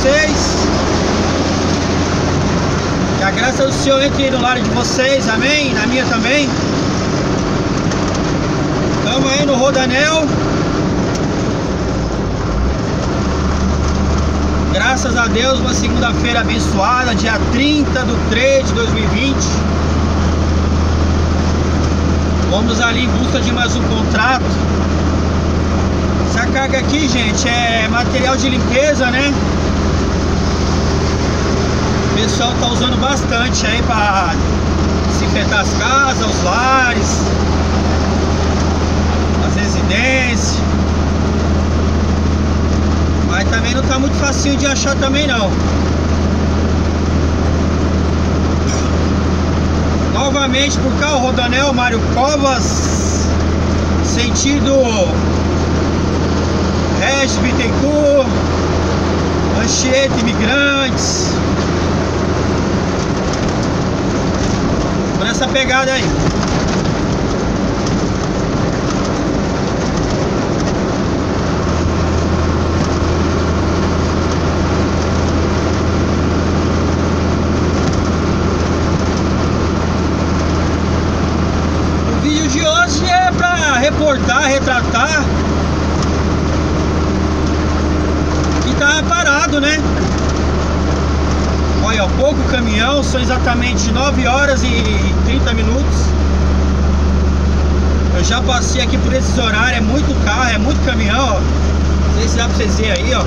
vocês. Que a graça do Senhor entre no lar de vocês, amém? Na minha também. Estamos aí no Rodanel. Graças a Deus, uma segunda-feira abençoada, dia 30 de 3 de 2020. Vamos ali em busca de mais um contrato. Essa carga aqui, gente, é material de limpeza, né? Pessoal tá usando bastante aí para desinfetar as casas, os lares, as residências. Mas também não tá muito facinho de achar também não. Novamente por cá o Rodanel Mário Covas Sentido Regis Bittencourt Anchieta Imigrantes Por essa pegada aí O vídeo de hoje é pra reportar, retratar que tá parado, né? Olha, pouco caminhão, são exatamente 9 horas e 30 minutos. Eu já passei aqui por esses horários, é muito carro, é muito caminhão, ó. Não sei se dá pra vocês verem aí, ó.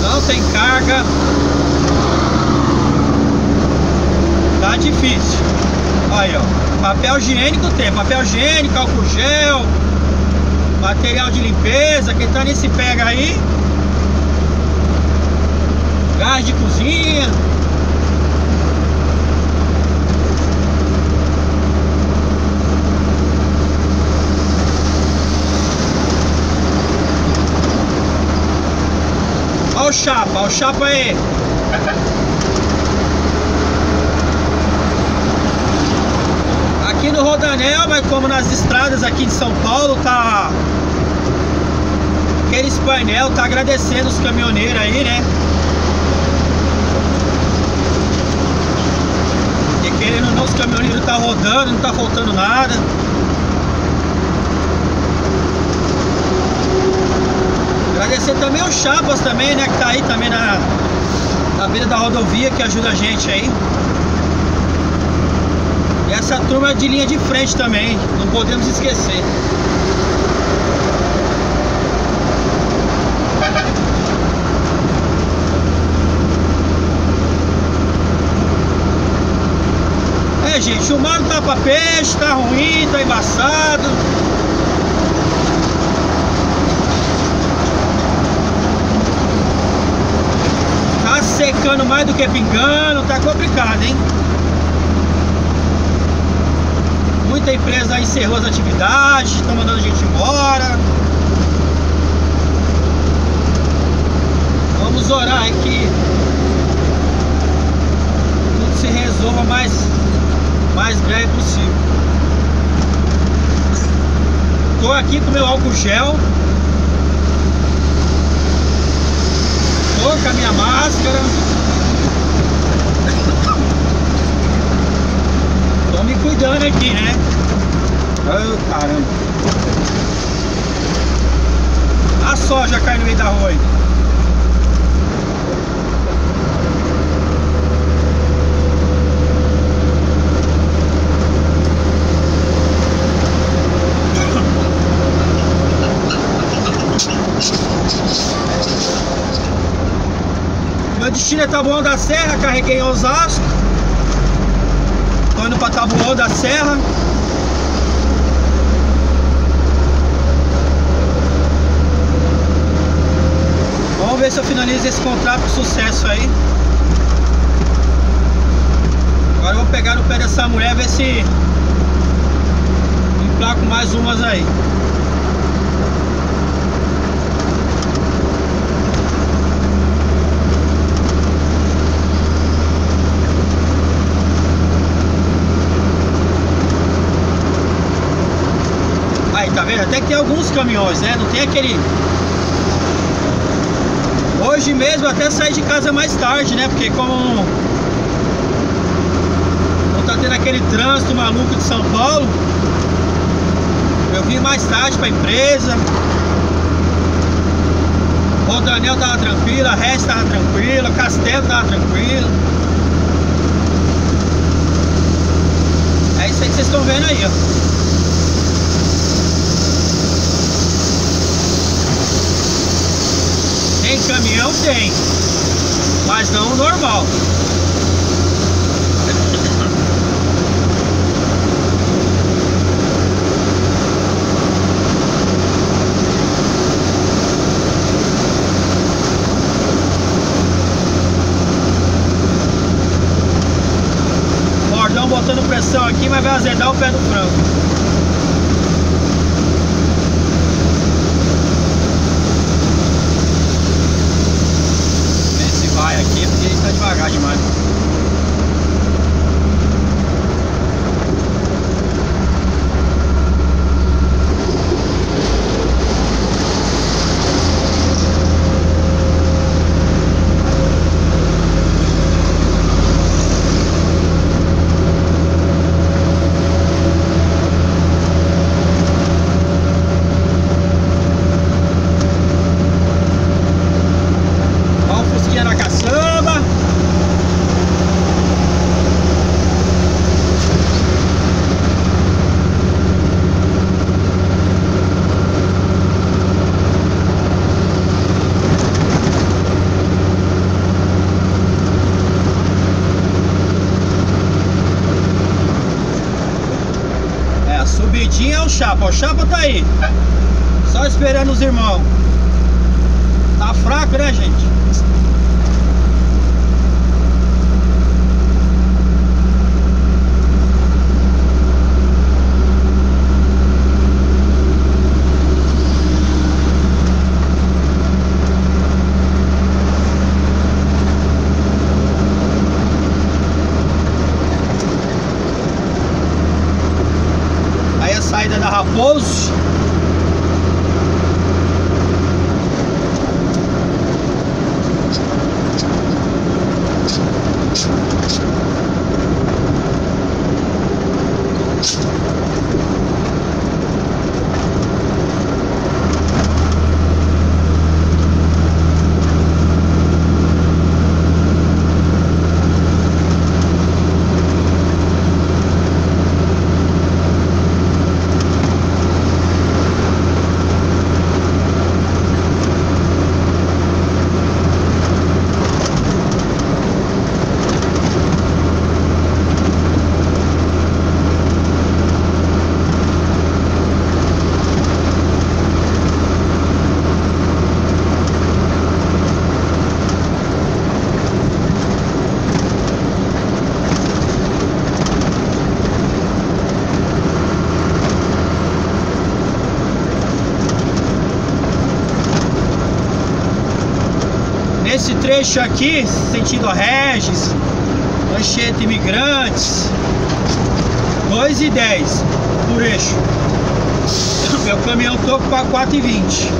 Não tem carga. Tá difícil. Aí, ó. Papel higiênico tem. Papel higiênico, álcool gel, material de limpeza. Quem tá nesse pega aí. Gás de cozinha. Ó o chapa, ó o chapa aí. Aqui no Mas como nas estradas aqui de São Paulo, tá. Aqueles painel, tá agradecendo os caminhoneiros aí, né? E querendo ou não, os caminhoneiros tá rodando, não tá faltando nada. Agradecer também aos Chapas também, né? Que tá aí também na, na beira da rodovia que ajuda a gente aí. Essa turma de linha de frente também, não podemos esquecer. É gente, o mar não tá pra peixe, tá ruim, tá embaçado. Tá secando mais do que pingando, tá complicado, Muita empresa encerrou as atividades, estão mandando a gente embora. Vamos orar aí que tudo se resolva mais, mais breve possível. Tô aqui com meu álcool gel. Tô com a minha máscara. Cuidando aqui, né? Oh, caramba. A soja cai no meio da rua aí. Meu destino é Taboão da Serra, carreguei Osasco. Pra Taboão da Serra. Vamos ver se eu finalizo esse contrato com sucesso aí. Agora eu vou pegar no pé dessa mulher ver se emplaco mais umas aí. Até que tem alguns caminhões, né? Não tem aquele. Hoje mesmo até saí de casa mais tarde, né? Porque como não tá tendo aquele trânsito maluco de São Paulo, eu vim mais tarde pra empresa. O Daniel tava tranquilo, a Resta tava tranquila, Castelo tava tranquilo. É isso aí que vocês estão vendo aí, ó. Tem caminhão? Tem. Mas não o normal. Bordão botando pressão aqui, mas vai azedar o pé do frango. Chapa, o chapa tá aí. Só esperando os irmãos. Tá fraco, né, gente? Raposo Esse trecho aqui, sentido a Regis, Manchete Imigrantes, 2 e 10 por eixo. Meu caminhão toco para 4 e 20.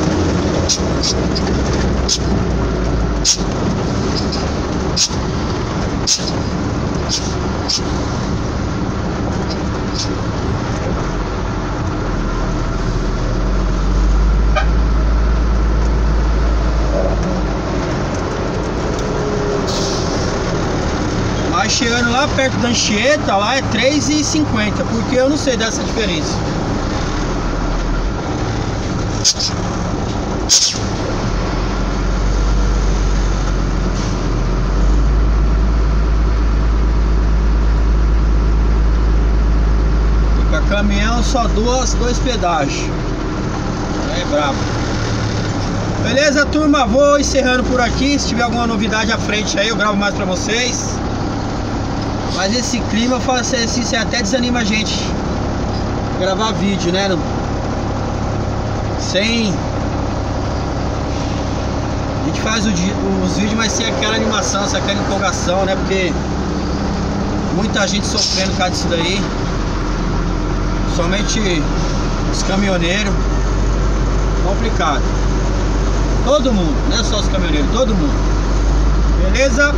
Perto da Anchieta, lá é 3,50, porque eu não sei dessa diferença. Fica caminhão só duas, dois pedágios. É brabo. Beleza, turma? Vou encerrando por aqui. Se tiver alguma novidade à frente aí, eu gravo mais pra vocês. Mas esse clima, falo assim, assim, você até desanima a gente gravar vídeo, né? Sem. A gente faz o, os vídeos, mas sem aquela animação, sem aquela empolgação, né? Porque muita gente sofrendo por causa disso daí. Somente os caminhoneiros. complicado. Todo mundo, não é só os caminhoneiros, todo mundo. Beleza?